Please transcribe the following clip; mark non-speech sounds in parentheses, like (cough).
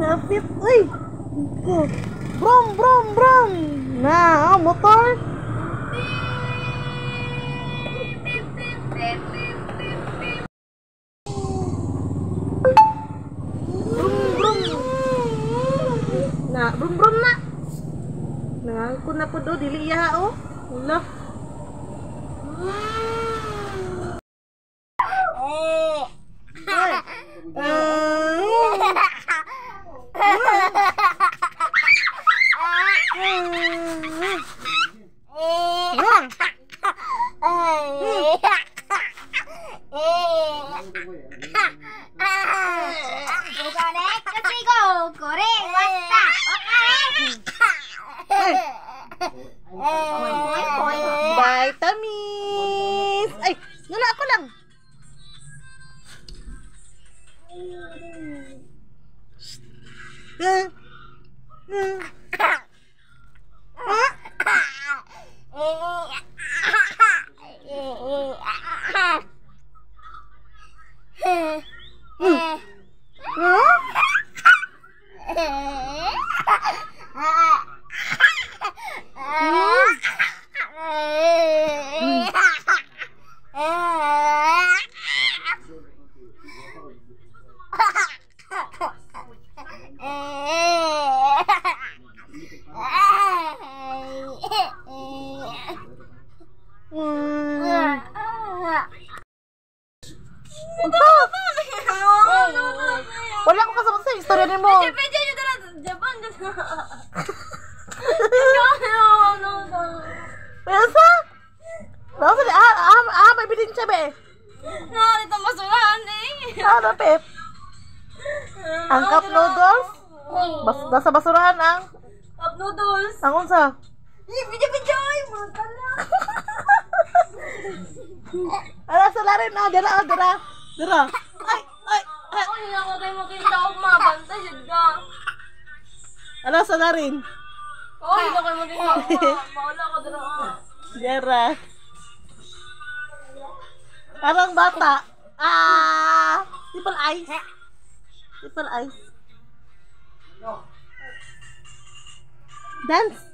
Napit, uy! Brum, brum, brum! Nah, motor. Brum, brum. Na, brum, brum na. Nangal ko na po do, dili iya oh. これ、わた、おこれ。Ni mo. Elsa? Ah, ah, ah, may bilin siya, be. Ano, Pep? Ang cup noodles? Bas, nasa basurahan ang, Cup noodles. ang unsa? Video-video ay mga tala. Ala, sa larin na, dira, dira. Dira. kanina ko oh, kayo makita ako (laughs) mabanta, yun ka. Ala, sa na rin? Oo, oh, ah. hindi ko kayo makita ako. Maula ko dala ka. Jera. Parang bata. Ah! Triple eyes. Triple eyes. Dance.